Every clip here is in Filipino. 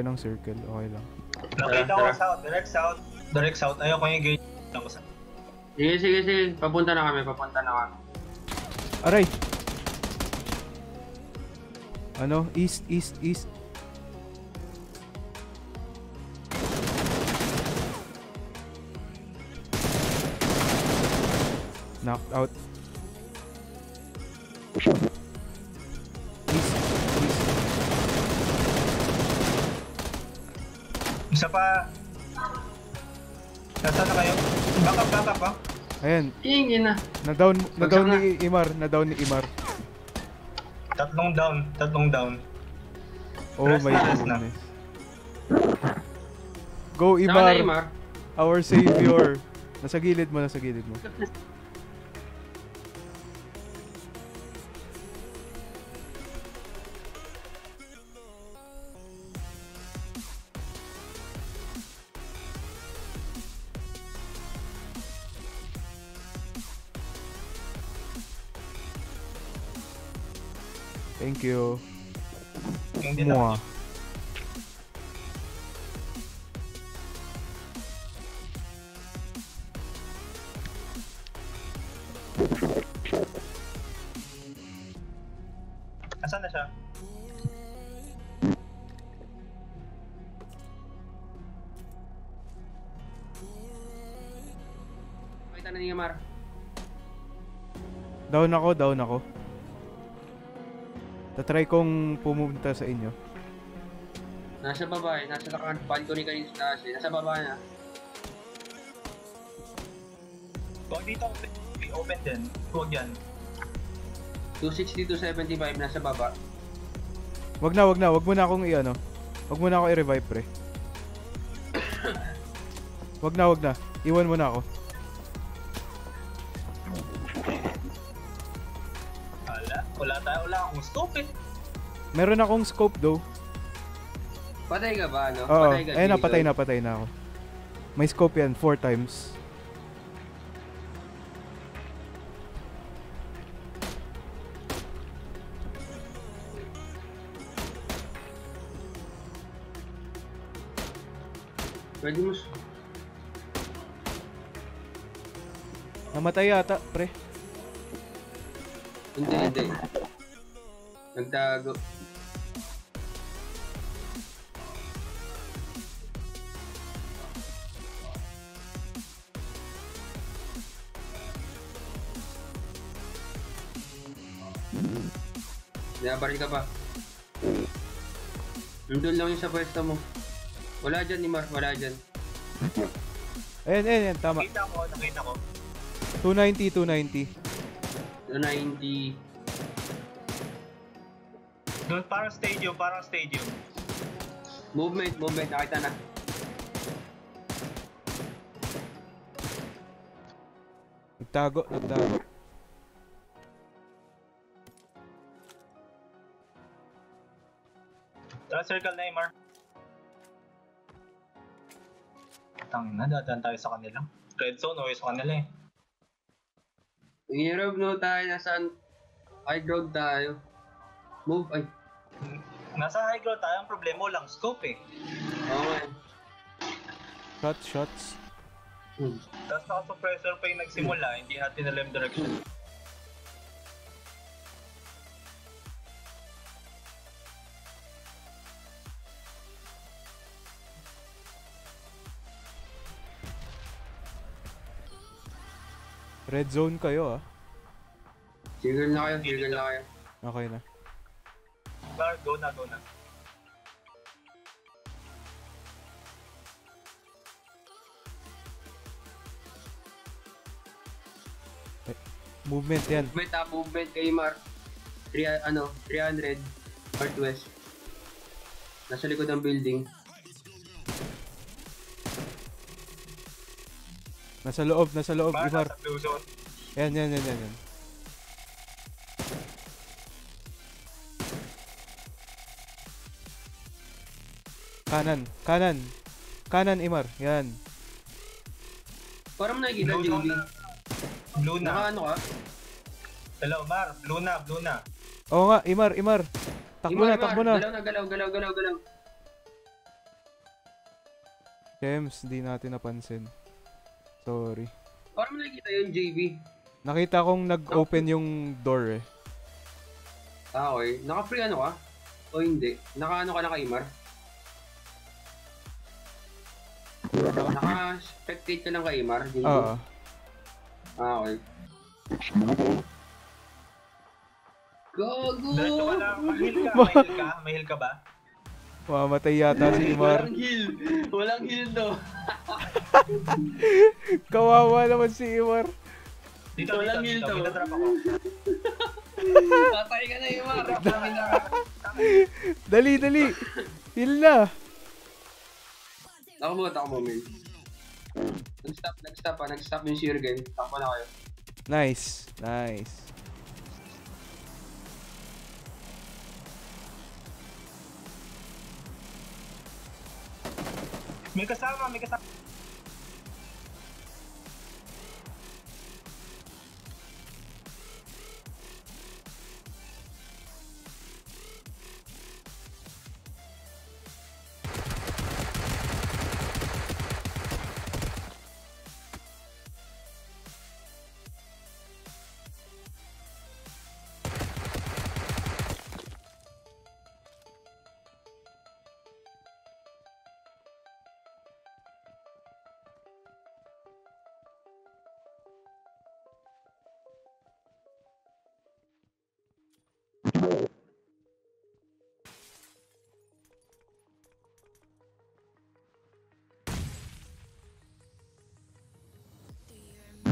tayo ng circle. Okay lang. Nakita ko Tara, tara. south, direct south. Direct south. Ayoko yung gate. Sige, sige, sige. Papunta na kami, papunta na kami. Aray! Ano? East, east, east. Knocked out. Isa pa. Nasaan na kayo? Back up, back up ah. Ayan, Tingin na. na-down, na-down ni Imar, na-down ni Imar. Tatlong down, tatlong down. Oh Rest my na, rest na. goodness. Go Imar, na, Imar? our savior. Nasa gilid mo, nasa gilid mo. Thank you. Mwah. Asan na siya? Pakita na ni Imar. Down ako, down ako. Tatry kong pumunta sa inyo. Nasa baba eh. Nasa naka- balcony kanina sa taas eh. Nasa baba na. Huwag dito open. Open din. Huwag yan. 260 to 75 nasa baba. Wag na, wag na, wag mo na akong i-ano. Wag mo na ako i-revive, pre. Wag na, wag na. Iwan mo na ako. Akong stupid. Meron akong scope though. Patay ka ba, no? Oo. Patay ka. Eh, Diego. napatay na, patay na ako. May scope yan, four times. Pwede mo. s- Namatay yata, pre. Hindi, hindi. Nagtago. Nabaril ka pa. Nandun lang yung sa pwesto mo. Wala dyan ni Mark, wala dyan. Ayan, ayan, ayan, tama. Nakita ko. Nakita ko. 290, 290. 90. Doon parang stadium. Parang stadium. Movement, movement, nakita na. Nagtago, nagtago. Tara, circle na Imar. Tangin na, dadaan tayo sa kanila. Red zone, o sa kanila eh. Hirap no tayo, nasaan? High ground tayo. Move, ay. Nasa high ground tayo, ang problema lang, scope eh. Okay. Shot, shots. Hmm. Tapos naka-suppressor pa yung nagsimula, hindi natin alam yung direction. Red zone kayo ah. Single na kayo, single na kayo. Okay na. Bar, go na, go na. Movement yan. Movement ah, movement kay Mark. 3, ano, 300. Northwest. Nasa likod ng building. Nasa loob, nasa loob, Bar, Imar. nasa blue zone. Yan, yan, yan, yan, yan. Kanan, kanan. Kanan, Imar. Yan. Parang nakikita Blue zone building. na. Blue Naka na. ano ka? Hello, Mar. Blue na, blue na. Oo nga, Imar, Imar. Takbo na, takbo na. Galaw na, galaw, galaw, galaw, galaw. James, hindi natin napansin. Sorry. Parang mo nakikita yung JB. Nakita kong nag-open yung door eh. Ah, okay. Naka-free ano ka? O hindi? Naka-ano ka na kay Imar? Naka-spectate ka lang kay Imar? Oo. Ah, okay. Gago! Diretso ka lang. Mahil ka, mahil ka. Mahil ka ba? Mamatay yata si Imar. Walang heal! Walang heal to! Kawawa naman si Imar. Dito, Walang dito. heal to. Dito, drop ako. Patay ka na, Imar! Dali, dali. Heal na. Ako mo, ako mo, man. Nag-stop, nag-stop ah. Nag-stop yung Shuriken. Takbo na kayo. Nice. Nice. May kasama, may kasama.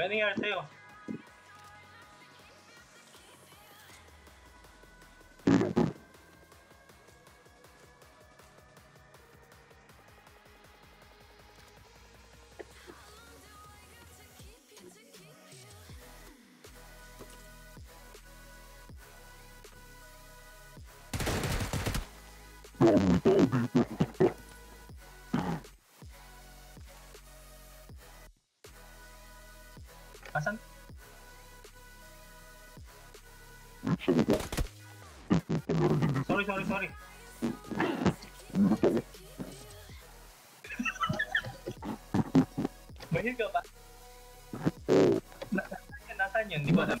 Many are too. Oh. Mahil ka ba? Na- Nasaan yun? Nasaan yun? Di ko alam.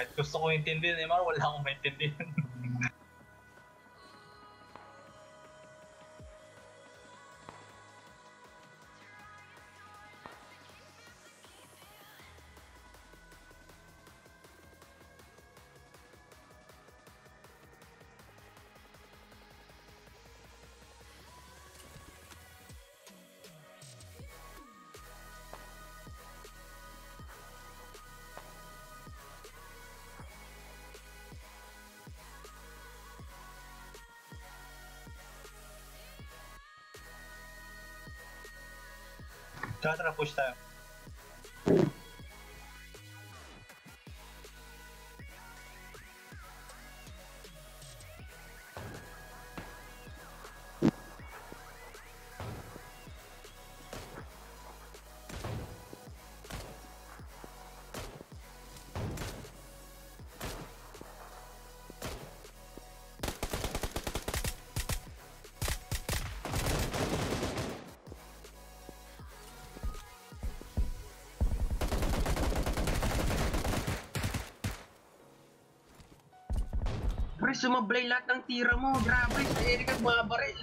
Kahit gusto ko intindihin, eh, Mar, wala akong maintindihan. Tara, tara, push tayo. Sumablay lahat ng tira mo. Grabe, sa Erika bumabaril.